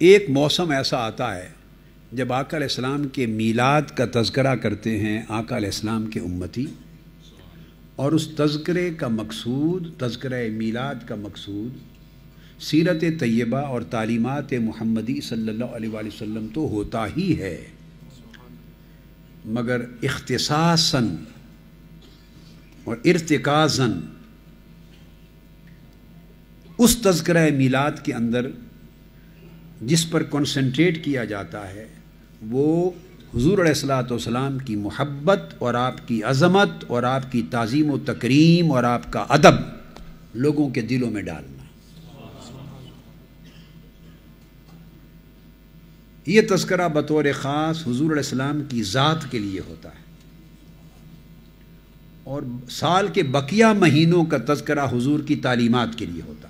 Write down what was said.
ایک موسم ایسا آتا ہے جب آقا علیہ السلام کے میلاد کا تذکرہ کرتے ہیں، آقا علیہ السلام کے امتی، اور اس تذکرے کا مقصود، تذکرہ میلاد کا مقصود سیرت طیبہ اور تعلیمات محمدی صلی اللہ علیہ وآلہ وسلم تو ہوتا ہی ہے۔ مگر اختصاصاً اور ارتکازاً اس تذکرہ میلاد کے اندر جس پر کنسنٹریٹ کیا جاتا ہے، وہ حضور علیہ السلاۃ والسلام کی محبت اور آپ کی عظمت اور آپ کی تعظیم و تکریم اور آپ کا ادب لوگوں کے دلوں میں ڈالنا۔ یہ تذکرہ بطور خاص حضور علیہ السلام کی ذات کے لیے ہوتا ہے۔ اور سال کے بقیہ مہینوں کا تذکرہ حضور کی تعلیمات کے لیے ہوتا ہے۔